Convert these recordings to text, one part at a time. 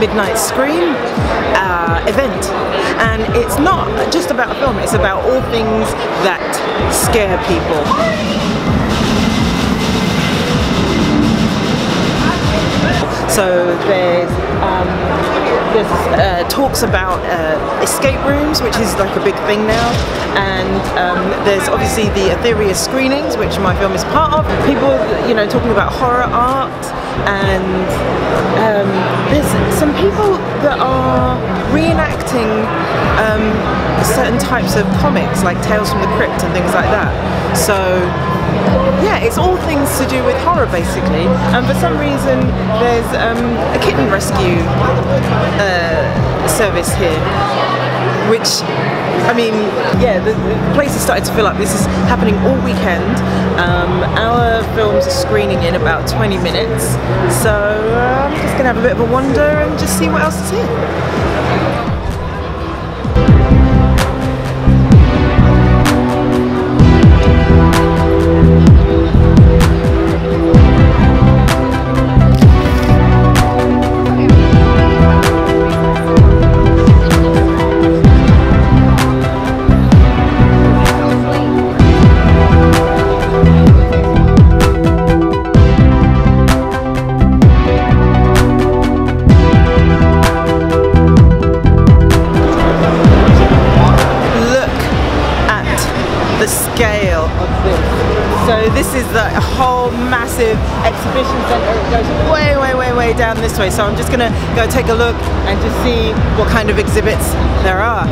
Midnight Scream uh, event. And it's not just about a film, it's about all things that scare people. So there's um, uh, talks about uh, escape rooms, which is like a big thing now, and um, there's obviously the Etheria screenings, which my film is part of. People, you know, talking about horror art, and um, there's some people that are reenacting um, certain types of comics, like Tales from the Crypt and things like that. So yeah, it's all things to do with horror basically. And for some reason, there's um, a kitten rescue uh, service here, which I mean, yeah, the, place has started to fill up. This is happening all weekend. Um, our films are screening in about 20 minutes, so uh, I'm just gonna have a bit of a wander and just see what else is here. Is the whole massive exhibition centre. It goes way, way, way, way down this way. So I'm just gonna go take a look and just see what kind of exhibits there are.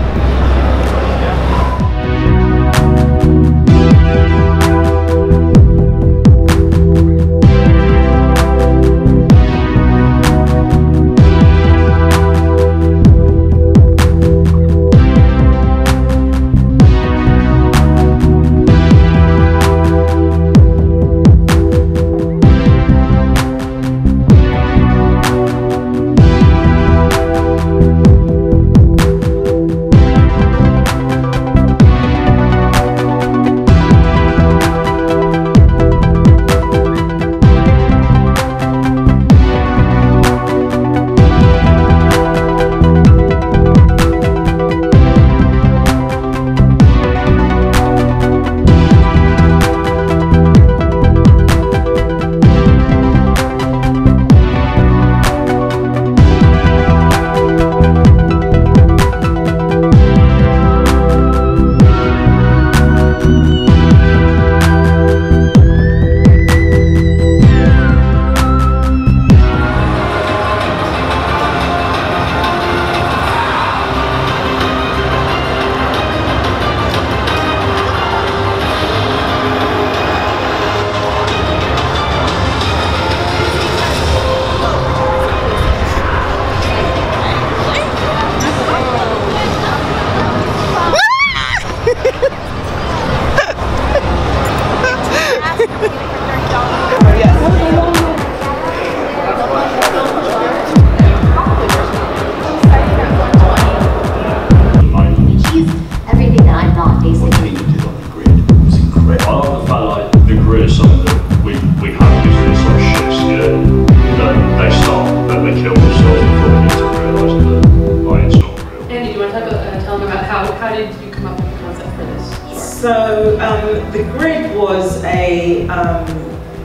Stop, that they kill themselves before they to realise that like, it's not real. Andi, do you want to talk about, uh, tell them about how, how did you come up with the concept for this? So um, the grid was a um,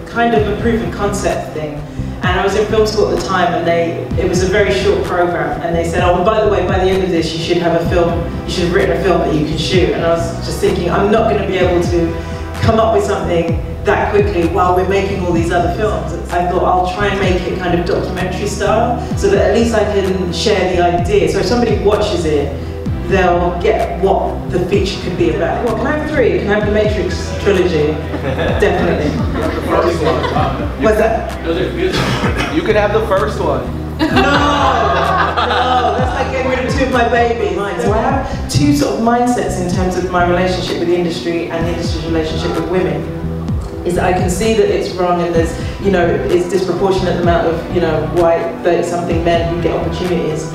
kind of a proof of concept thing. And I was in film school at the time and they, it was a very short program and they said, oh, by the way, by the end of this, you should have a film, you should have written a film that you can shoot. And I was just thinking, I'm not going to be able to come up with something that quickly while we're making all these other films. I thought I'll try and make it kind of documentary style so that at least I can share the idea. So if somebody watches it, they'll get what the feature could be about. Well, can I have three? Can I have the Matrix trilogy? Definitely. What's that? You can have the first one. No, no, that's like getting rid of two of my babies. So I have two sort of mindsets in terms of my relationship with the industry and the industry's relationship with women. Is that I can see that it's wrong and there's, you know, it's disproportionate amount of, you know, white 30-something men who get opportunities.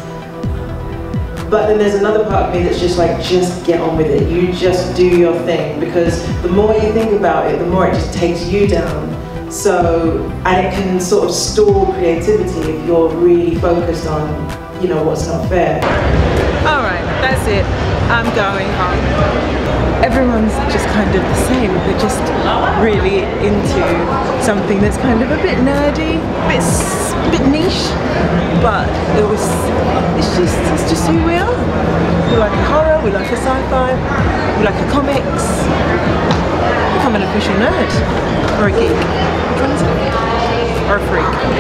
But then there's another part of me that's just like, just get on with it. You just do your thing because the more you think about it, the more it just takes you down. So, and it can sort of stall creativity if you're really focused on you know, what's not fair. All right, that's it. I'm going home. Everyone's just kind of the same. They're just really into something that's kind of a bit nerdy, a bit, a bit niche, but it was. It's just, it's just who we are. We like a horror, we like a sci-fi, we like a comics. Become an official nerd or a geek. Or a freak.